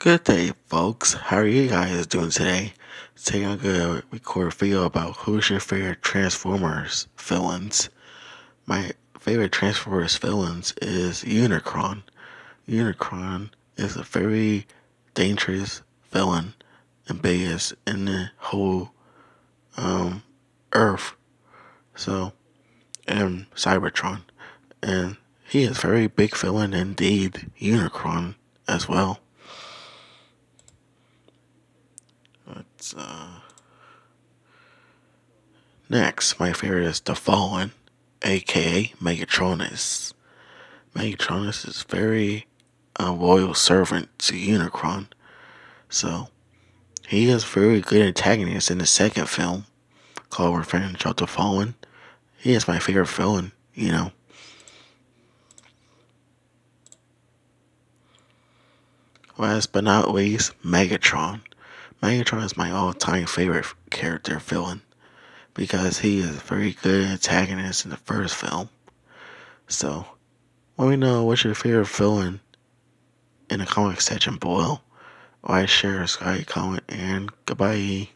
Good day, folks. How are you guys doing today? Today I'm gonna record a video about who's your favorite Transformers villains. My favorite Transformers villains is Unicron. Unicron is a very dangerous villain and biggest in the whole um, Earth. So, and Cybertron, and he is very big villain indeed. Unicron as well. Uh... Next, my favorite is The Fallen, aka Megatronus. Megatronus is very a uh, loyal servant to Unicron, so he is very good antagonist in the second film called Revenge of the Fallen. He is my favorite villain, you know. Last but not least, Megatron. Megatron is my all-time favorite character villain because he is a very good antagonist in the first film. So, let me know what's your favorite villain in the comment section below. Like, share, subscribe, comment, and goodbye.